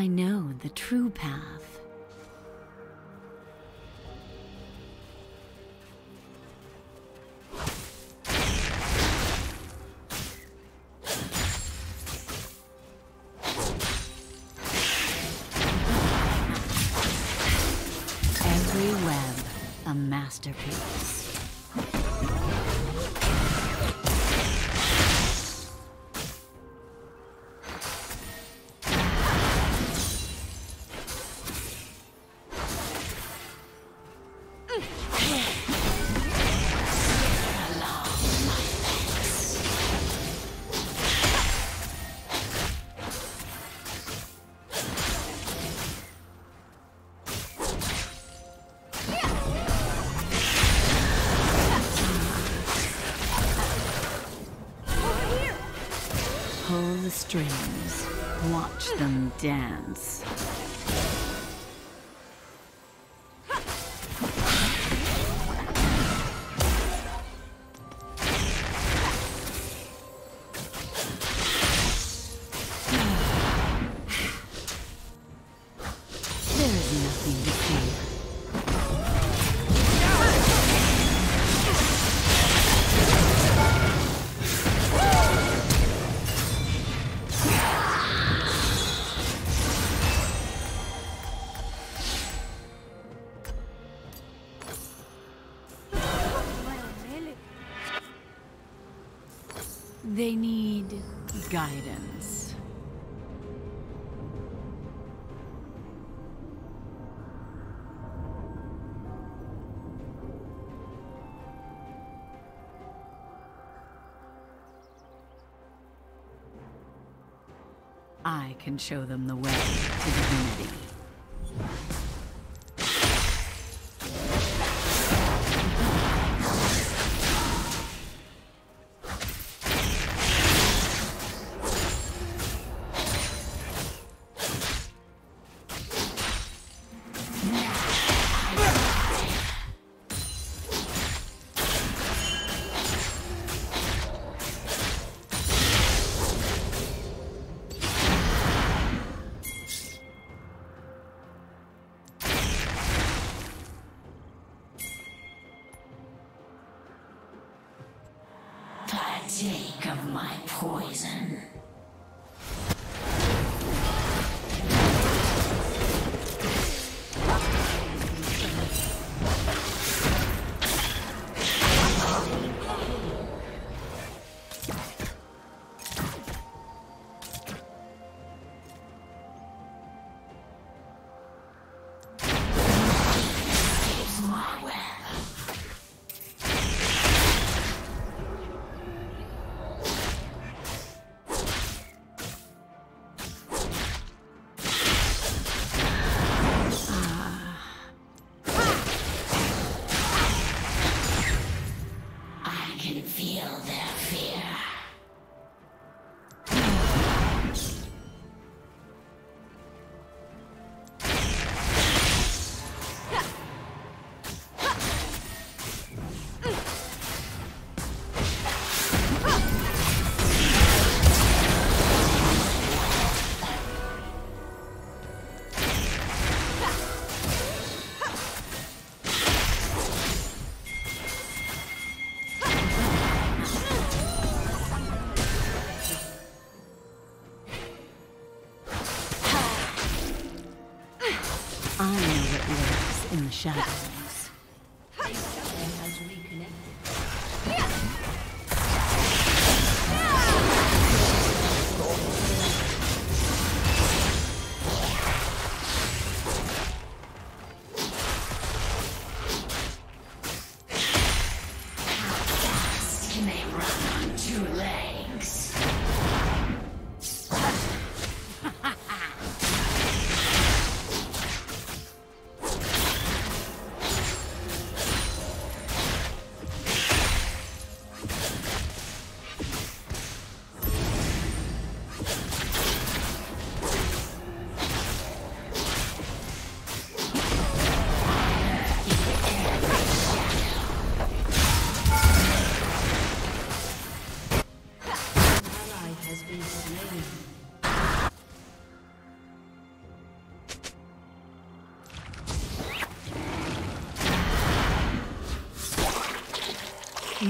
I know the true path. the strings. Watch them dance. I can show them the way to divinity.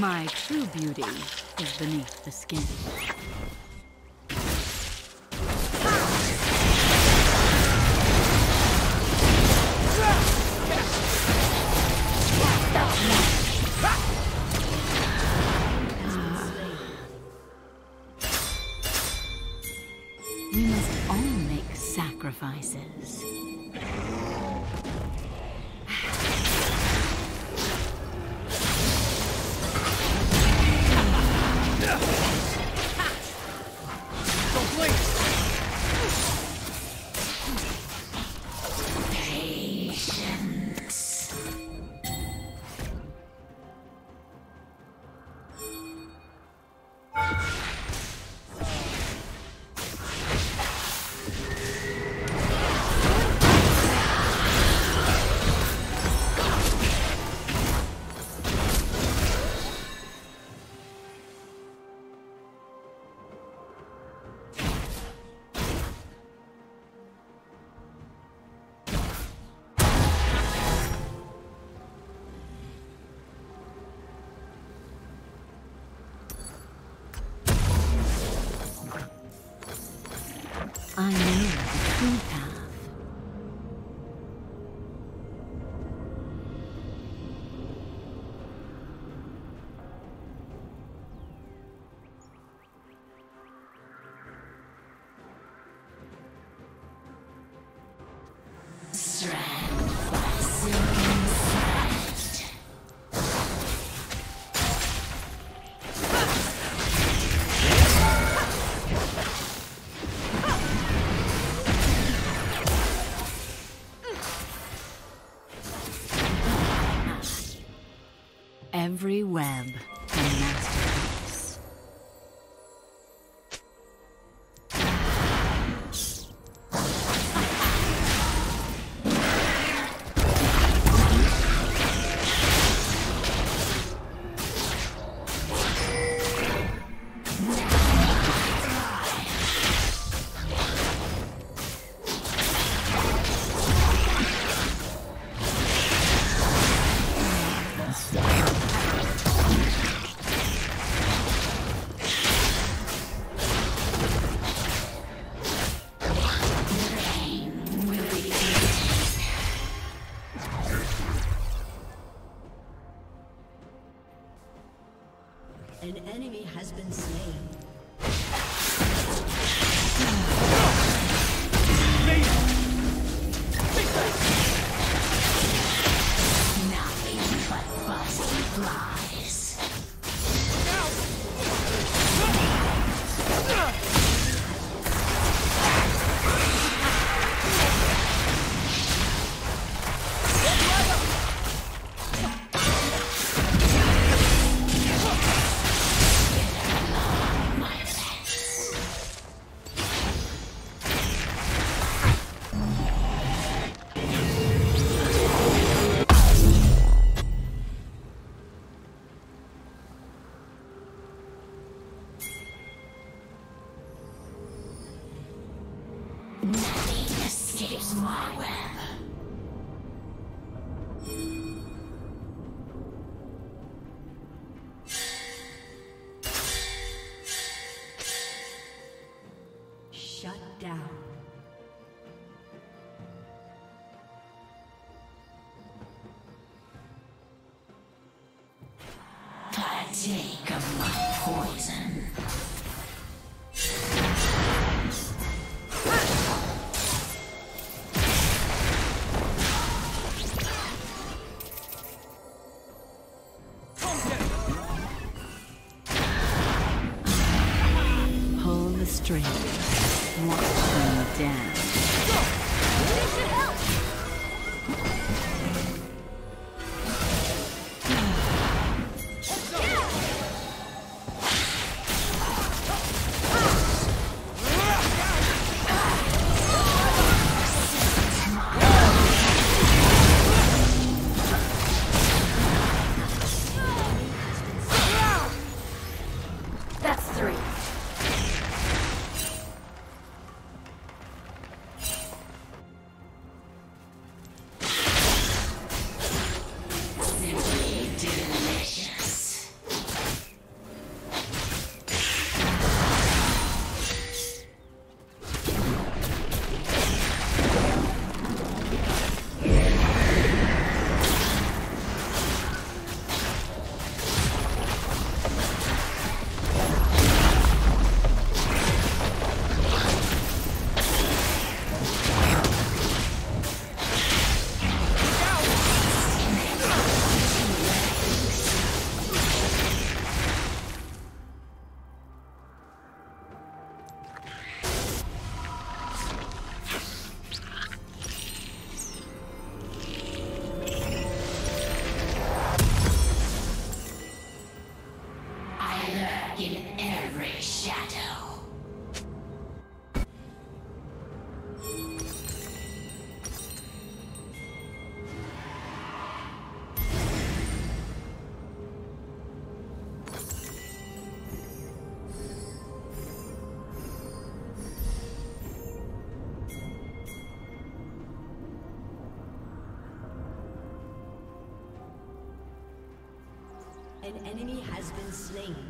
My true beauty is beneath the skin. Ah. We must all make sacrifices. Every Partake of my poison. in every shadow. An enemy has been slain.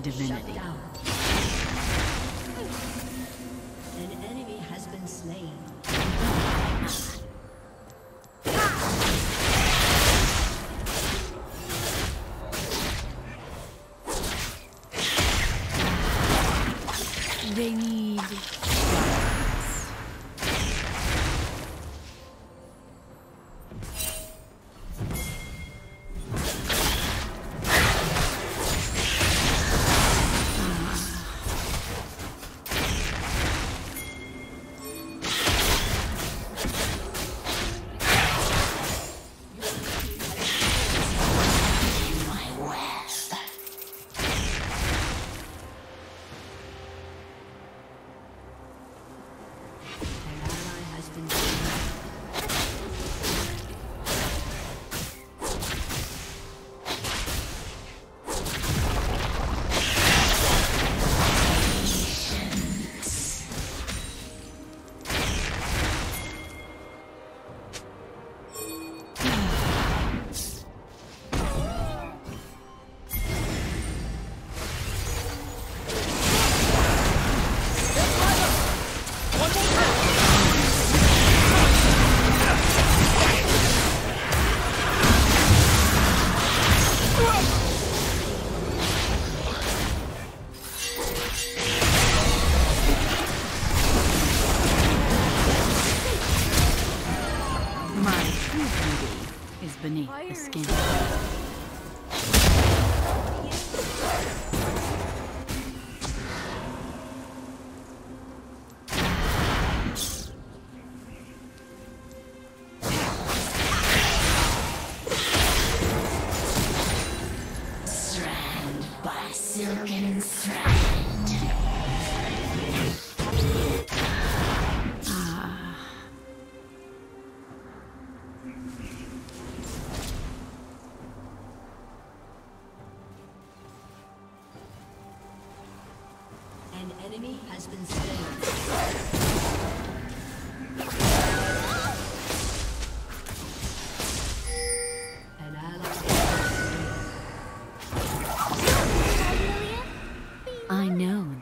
divinity. Beauty is beneath the skin.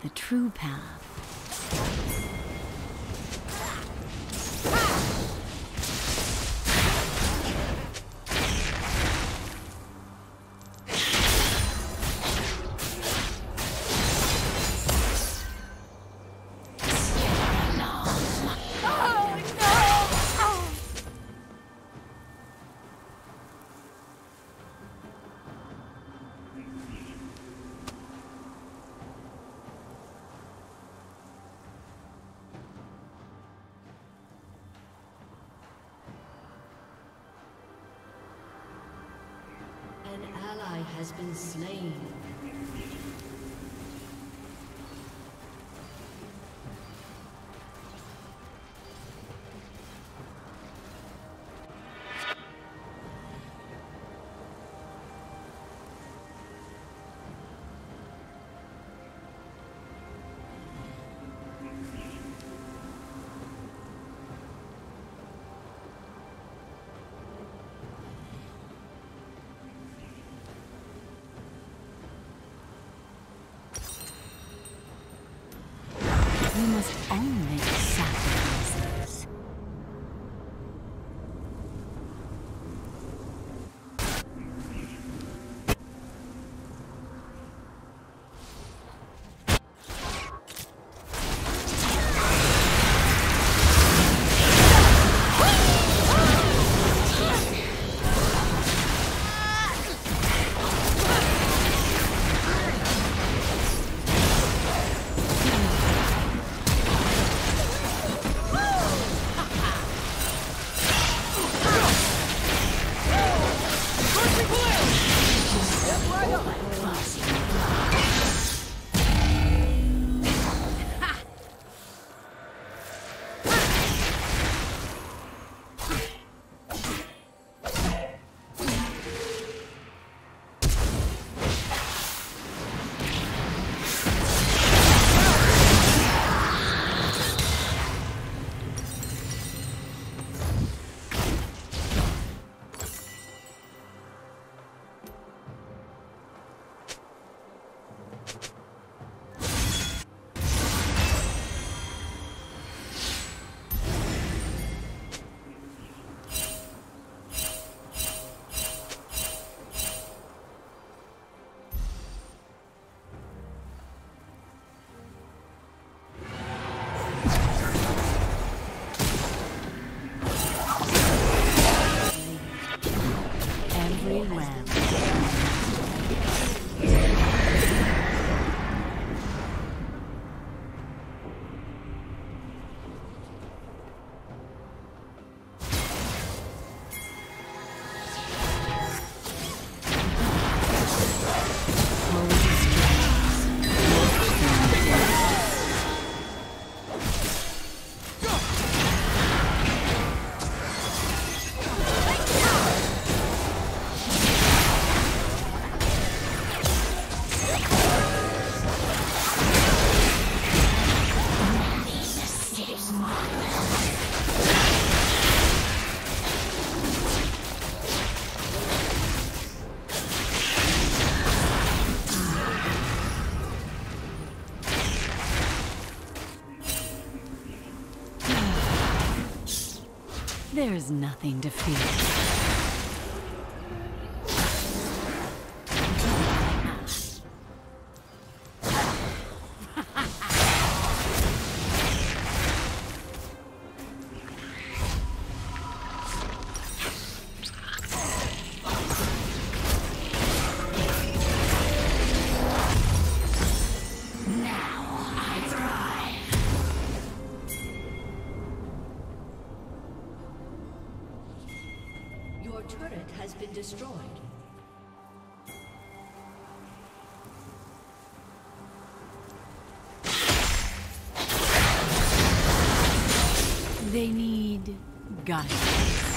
the true path. been slain. Must all There's nothing to fear. Need guidance.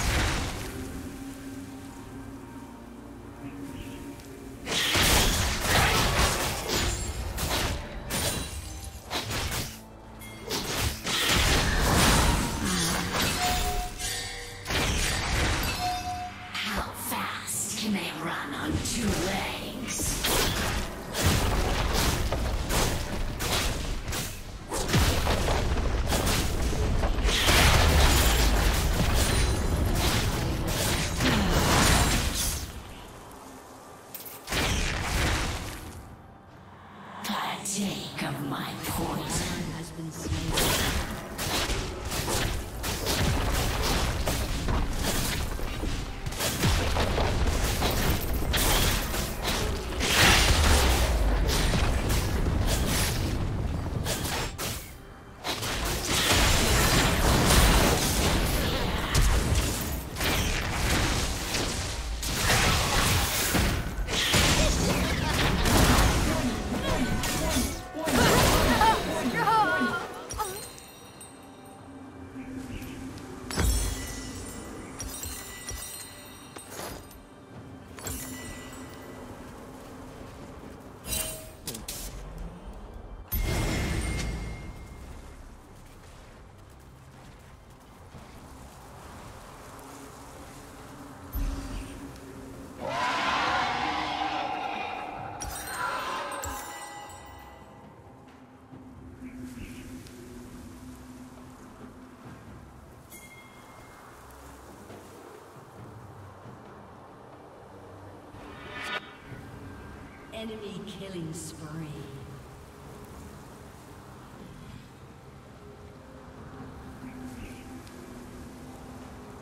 Enemy killing spree.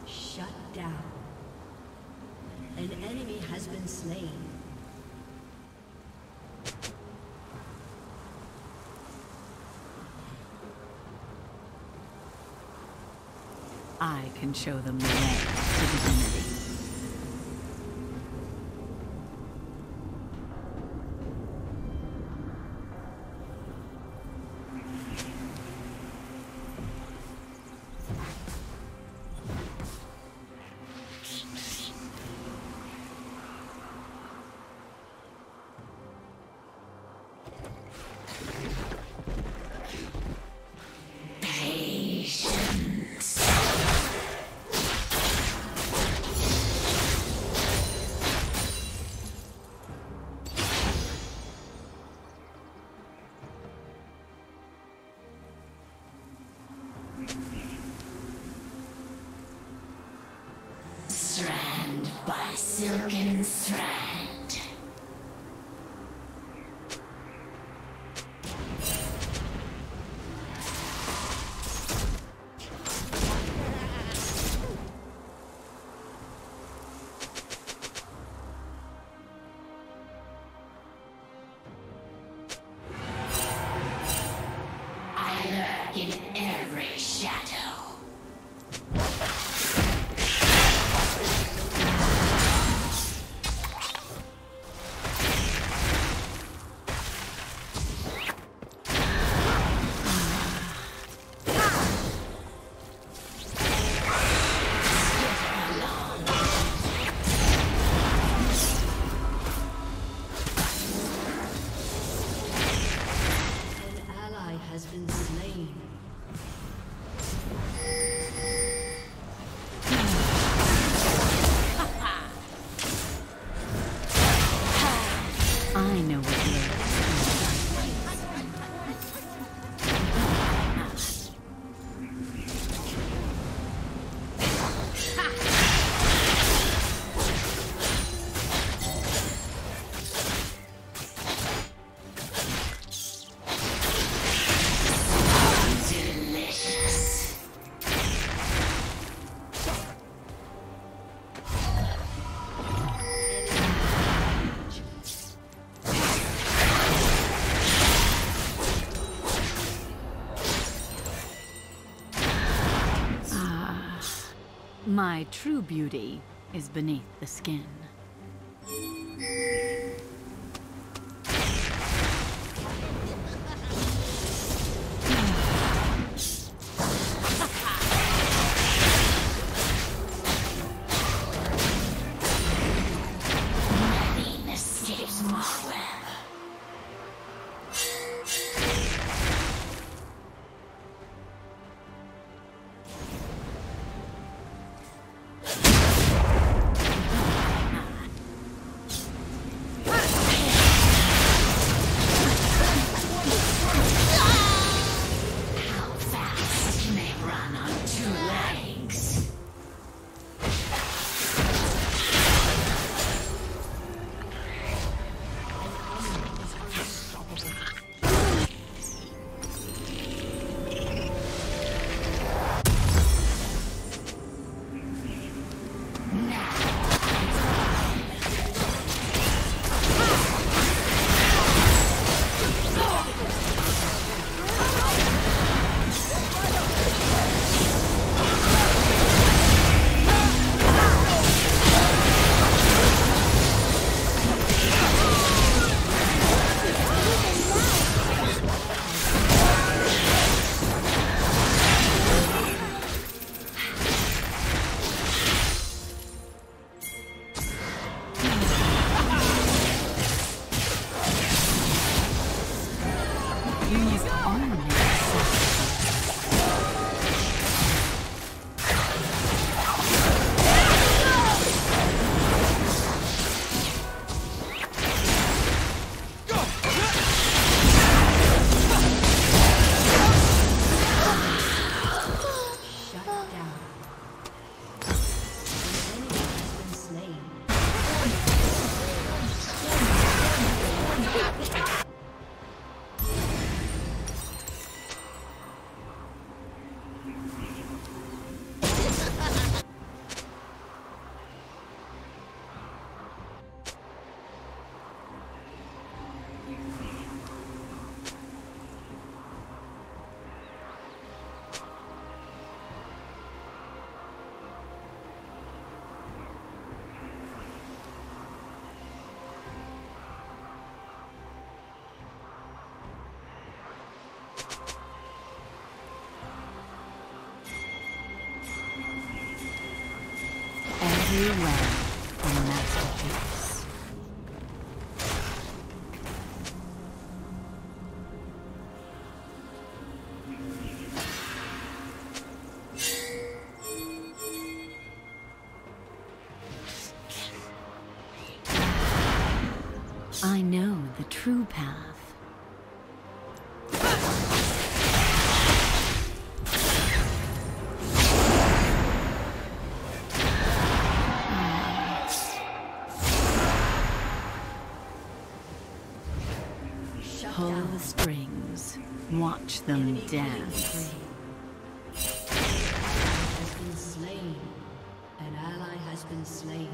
Shut down. An enemy has been slain. I can show them the way to divinity. Strand silken My true beauty is beneath the skin. Very well, Watch them dance. has been slain. An ally has been slain.